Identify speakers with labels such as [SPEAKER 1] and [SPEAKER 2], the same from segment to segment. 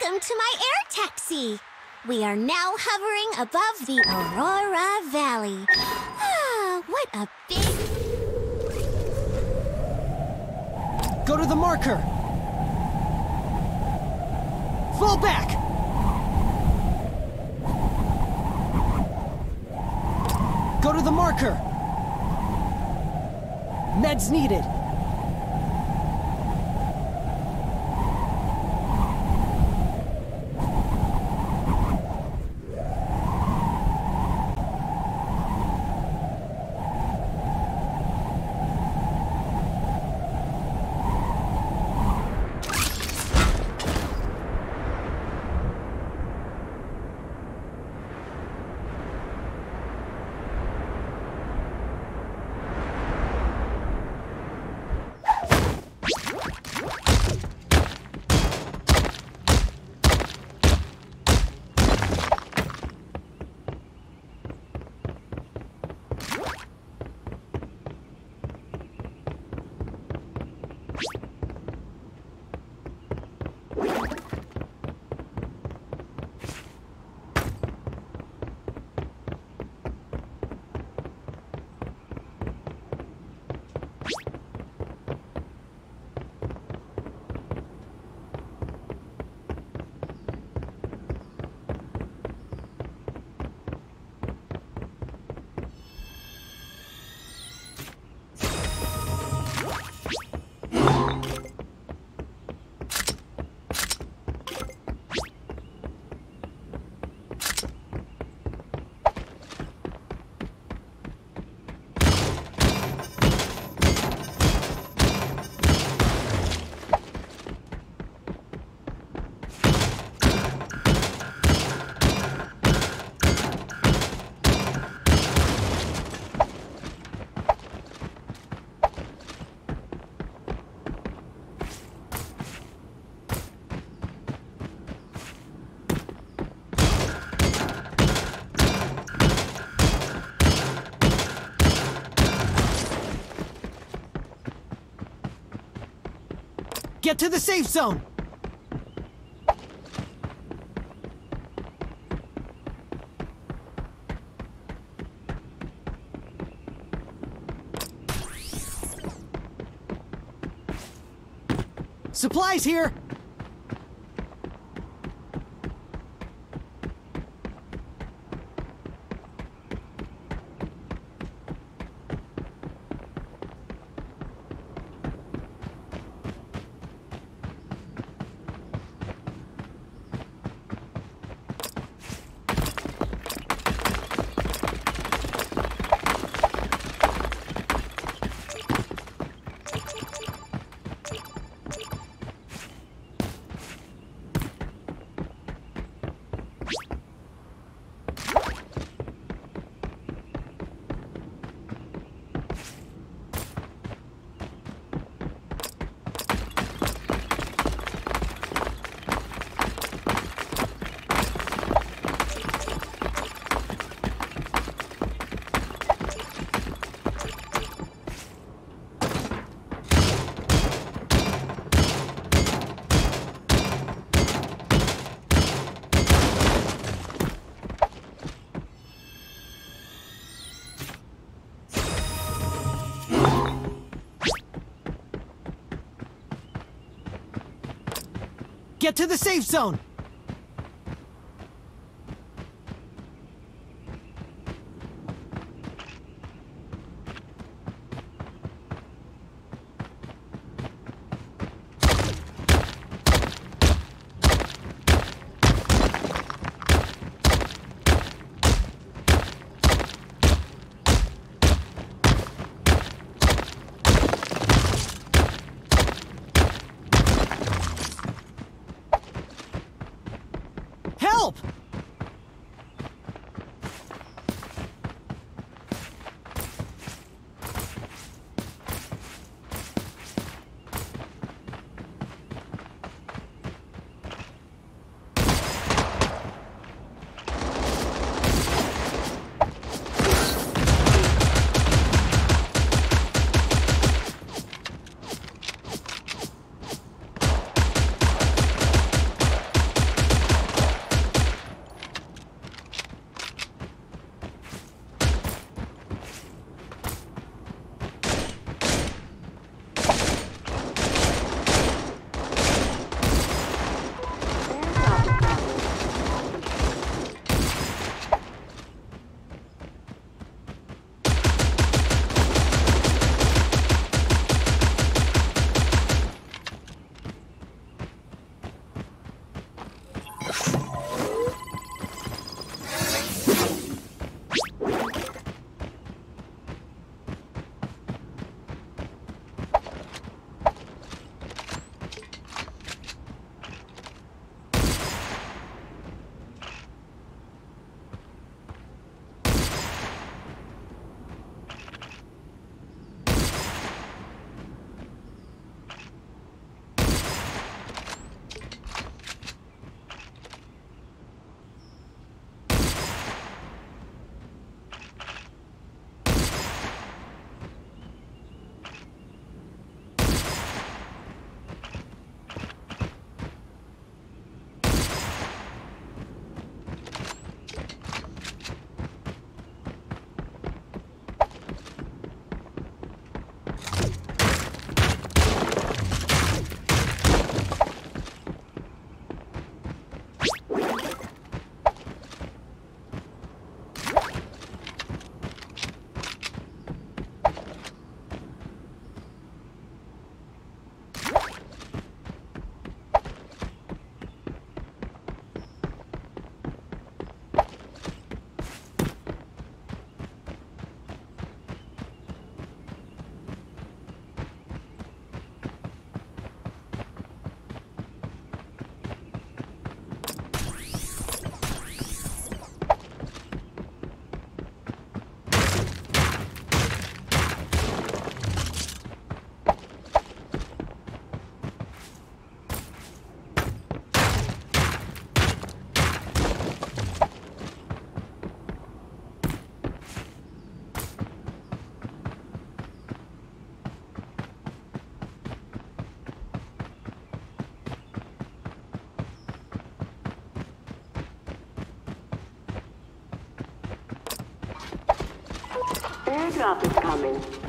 [SPEAKER 1] Welcome to my air taxi. We are now hovering above the Aurora Valley. Ah, what a big...
[SPEAKER 2] Go to the marker! Fall back! Go to the marker! Meds needed. Get to the safe zone! Supplies here! Get to the safe zone!
[SPEAKER 3] Airdrop is coming.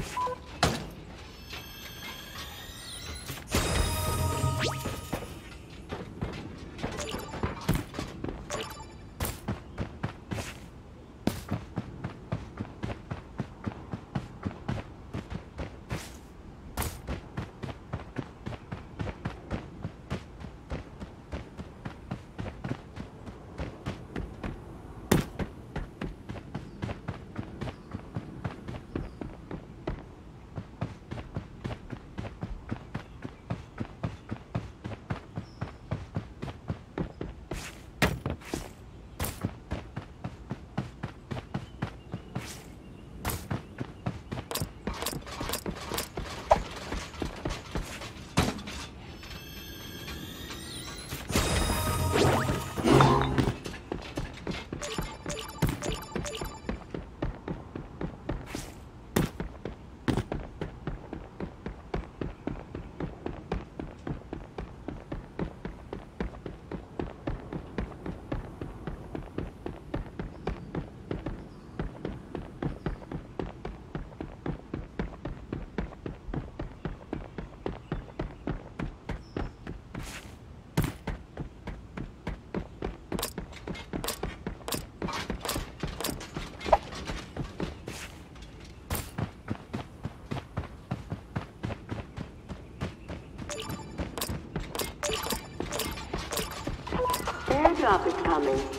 [SPEAKER 3] Airdrop is coming.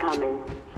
[SPEAKER 3] Coming.